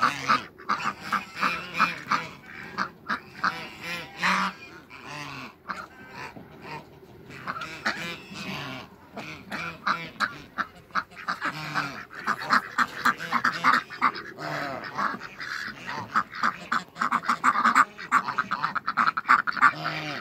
Ah! Yeah.